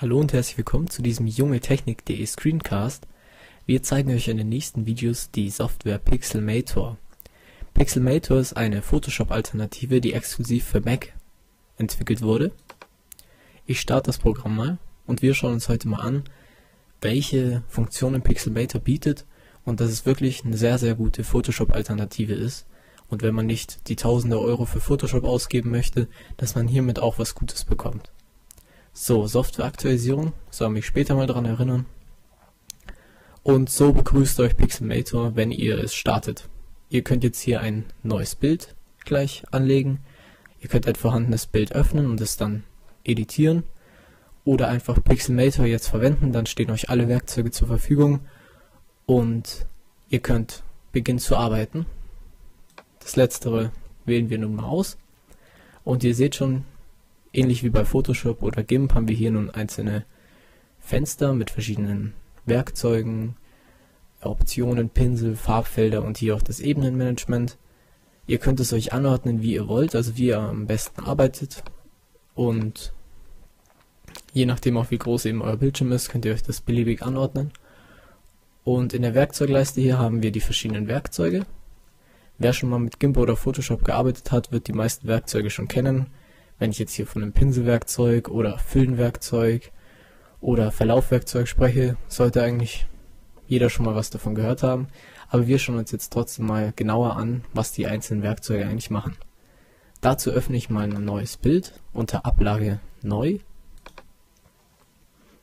Hallo und herzlich willkommen zu diesem junge-technik.de Screencast. Wir zeigen euch in den nächsten Videos die Software Pixelmator. Pixelmator ist eine Photoshop-Alternative, die exklusiv für Mac entwickelt wurde. Ich starte das Programm mal und wir schauen uns heute mal an, welche Funktionen Pixelmator bietet und dass es wirklich eine sehr, sehr gute Photoshop-Alternative ist. Und wenn man nicht die tausende Euro für Photoshop ausgeben möchte, dass man hiermit auch was Gutes bekommt. So, Softwareaktualisierung, soll mich später mal dran erinnern. Und so begrüßt euch Pixelmator, wenn ihr es startet. Ihr könnt jetzt hier ein neues Bild gleich anlegen. Ihr könnt ein vorhandenes Bild öffnen und es dann editieren. Oder einfach Pixelmator jetzt verwenden, dann stehen euch alle Werkzeuge zur Verfügung. Und ihr könnt beginnen zu arbeiten. Das letztere wählen wir nun mal aus. Und ihr seht schon, ähnlich wie bei Photoshop oder GIMP haben wir hier nun einzelne Fenster mit verschiedenen Werkzeugen, Optionen, Pinsel, Farbfelder und hier auch das Ebenenmanagement. Ihr könnt es euch anordnen, wie ihr wollt, also wie ihr am besten arbeitet. Und je nachdem auch wie groß eben euer Bildschirm ist, könnt ihr euch das beliebig anordnen. Und in der Werkzeugleiste hier haben wir die verschiedenen Werkzeuge. Wer schon mal mit GIMP oder Photoshop gearbeitet hat, wird die meisten Werkzeuge schon kennen. Wenn ich jetzt hier von einem Pinselwerkzeug oder Füllenwerkzeug oder Verlaufwerkzeug spreche, sollte eigentlich jeder schon mal was davon gehört haben. Aber wir schauen uns jetzt trotzdem mal genauer an, was die einzelnen Werkzeuge eigentlich machen. Dazu öffne ich mal ein neues Bild unter Ablage Neu.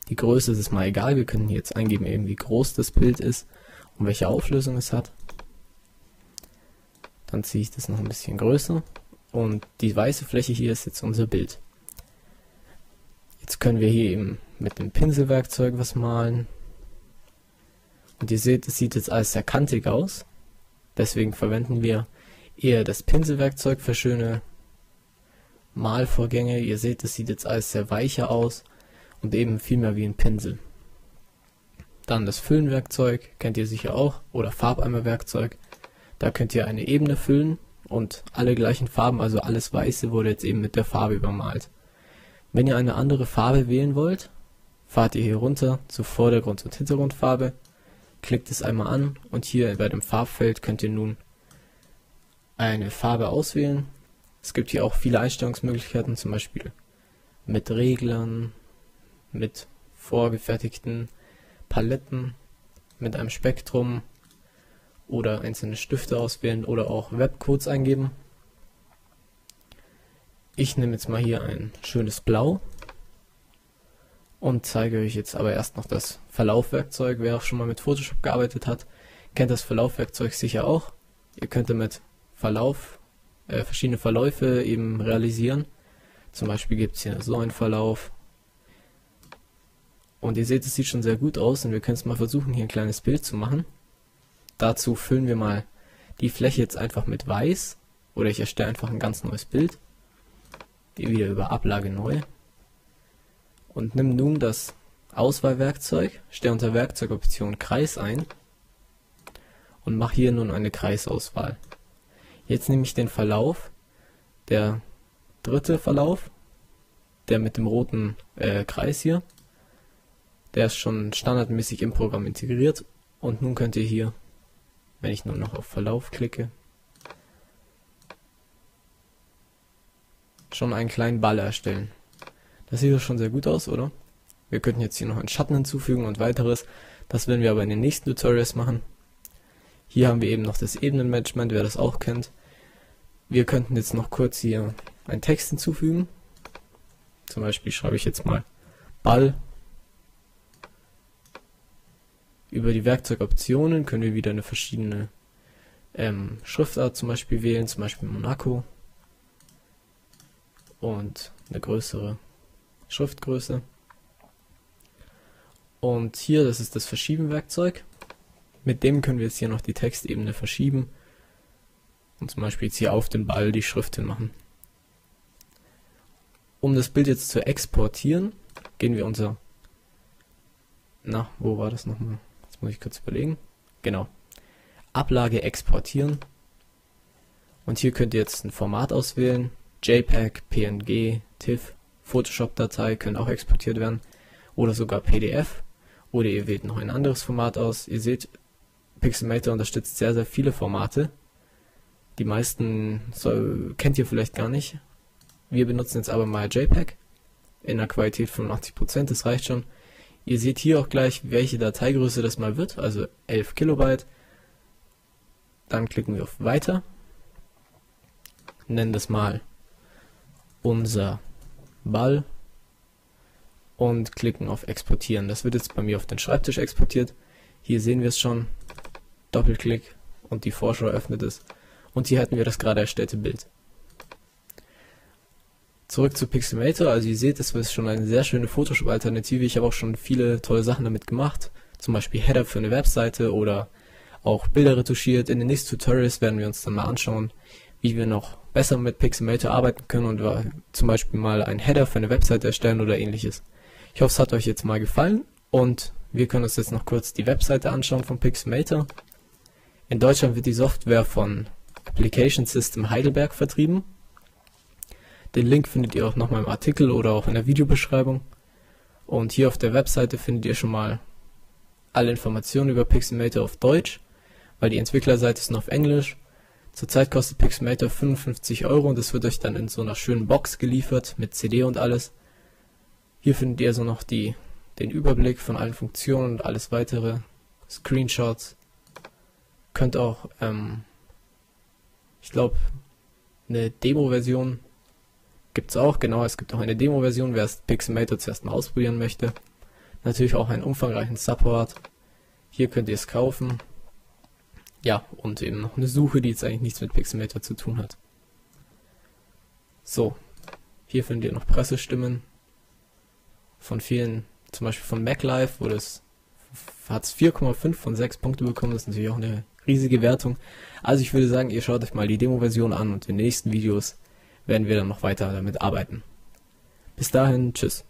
Die Größe ist es mal egal, wir können jetzt eingeben, eben wie groß das Bild ist und welche Auflösung es hat. Dann ziehe ich das noch ein bisschen größer. Und die weiße Fläche hier ist jetzt unser Bild. Jetzt können wir hier eben mit dem Pinselwerkzeug was malen. Und ihr seht, es sieht jetzt alles sehr kantig aus. Deswegen verwenden wir eher das Pinselwerkzeug für schöne Malvorgänge. Ihr seht, es sieht jetzt alles sehr weicher aus und eben viel mehr wie ein Pinsel. Dann das Füllenwerkzeug, kennt ihr sicher auch, oder Farbeimerwerkzeug. Da könnt ihr eine Ebene füllen und alle gleichen Farben, also alles Weiße wurde jetzt eben mit der Farbe übermalt. Wenn ihr eine andere Farbe wählen wollt, fahrt ihr hier runter zu Vordergrund- und Hintergrundfarbe, klickt es einmal an und hier bei dem Farbfeld könnt ihr nun eine Farbe auswählen. Es gibt hier auch viele Einstellungsmöglichkeiten, zum Beispiel mit Reglern, mit vorgefertigten Paletten, mit einem Spektrum oder einzelne Stifte auswählen oder auch Webcodes eingeben. Ich nehme jetzt mal hier ein schönes Blau und zeige euch jetzt aber erst noch das Verlaufwerkzeug. Wer auch schon mal mit Photoshop gearbeitet hat, kennt das Verlaufwerkzeug sicher auch. Ihr könnt damit Verlauf, äh, verschiedene Verläufe eben realisieren. Zum Beispiel gibt es hier so einen Verlauf. Und ihr seht, es sieht schon sehr gut aus und wir können es mal versuchen, hier ein kleines Bild zu machen. Dazu füllen wir mal die Fläche jetzt einfach mit weiß oder ich erstelle einfach ein ganz neues Bild. Gehe wieder über Ablage neu und nimm nun das Auswahlwerkzeug, stelle unter Werkzeugoption Kreis ein und mache hier nun eine Kreisauswahl. Jetzt nehme ich den Verlauf, der dritte Verlauf, der mit dem roten äh, Kreis hier, der ist schon standardmäßig im Programm integriert und nun könnt ihr hier wenn ich nur noch auf Verlauf klicke, schon einen kleinen Ball erstellen. Das sieht doch schon sehr gut aus, oder? Wir könnten jetzt hier noch einen Schatten hinzufügen und weiteres. Das werden wir aber in den nächsten Tutorials machen. Hier haben wir eben noch das Ebenenmanagement, wer das auch kennt. Wir könnten jetzt noch kurz hier einen Text hinzufügen. Zum Beispiel schreibe ich jetzt mal Ball Über die Werkzeugoptionen können wir wieder eine verschiedene ähm, Schriftart zum Beispiel wählen, zum Beispiel Monaco und eine größere Schriftgröße. Und hier, das ist das Verschieben-Werkzeug. Mit dem können wir jetzt hier noch die Textebene verschieben und zum Beispiel jetzt hier auf den Ball die Schrift hinmachen. Um das Bild jetzt zu exportieren, gehen wir unser... Na, wo war das nochmal? Jetzt muss ich kurz überlegen. Genau. Ablage exportieren. Und hier könnt ihr jetzt ein Format auswählen. JPEG, PNG, TIFF, Photoshop-Datei können auch exportiert werden. oder sogar PDF oder ihr wählt noch ein anderes Format aus. Ihr seht, Pixelmator unterstützt sehr, sehr viele Formate. Die meisten soll, kennt ihr vielleicht gar nicht. Wir benutzen jetzt aber mal JPEG in der Qualität von 80%, das reicht schon. Ihr seht hier auch gleich, welche Dateigröße das mal wird, also 11 Kilobyte. Dann klicken wir auf Weiter, nennen das mal unser Ball und klicken auf Exportieren. Das wird jetzt bei mir auf den Schreibtisch exportiert. Hier sehen wir es schon. Doppelklick und die Vorschau öffnet es. Und hier hätten wir das gerade erstellte Bild. Zurück zu Pixelmator. Also ihr seht, das ist schon eine sehr schöne Photoshop-Alternative. Ich habe auch schon viele tolle Sachen damit gemacht. Zum Beispiel Header für eine Webseite oder auch Bilder retuschiert. In den nächsten Tutorials werden wir uns dann mal anschauen, wie wir noch besser mit Pixelmator arbeiten können und zum Beispiel mal einen Header für eine Webseite erstellen oder ähnliches. Ich hoffe, es hat euch jetzt mal gefallen und wir können uns jetzt noch kurz die Webseite anschauen von Pixelmator. In Deutschland wird die Software von Application System Heidelberg vertrieben. Den Link findet ihr auch nochmal im Artikel oder auch in der Videobeschreibung. Und hier auf der Webseite findet ihr schon mal alle Informationen über Pixelmator auf Deutsch, weil die Entwicklerseite ist nur auf Englisch. Zurzeit kostet Pixelmator 55 Euro und es wird euch dann in so einer schönen Box geliefert mit CD und alles. Hier findet ihr so noch die, den Überblick von allen Funktionen und alles weitere, Screenshots. Könnt auch, ähm, ich glaube, eine Demo-Version gibt es auch, genau, es gibt auch eine Demo-Version, wer es Pixelmator zuerst mal ausprobieren möchte. Natürlich auch einen umfangreichen Support. Hier könnt ihr es kaufen. Ja, und eben noch eine Suche, die jetzt eigentlich nichts mit Pixelmator zu tun hat. So, hier findet ihr noch Pressestimmen von vielen, zum Beispiel von MacLife, wo das hat es 4,5 von 6 Punkte bekommen, das ist natürlich auch eine riesige Wertung. Also ich würde sagen, ihr schaut euch mal die Demo-Version an und in den nächsten Videos werden wir dann noch weiter damit arbeiten. Bis dahin, tschüss.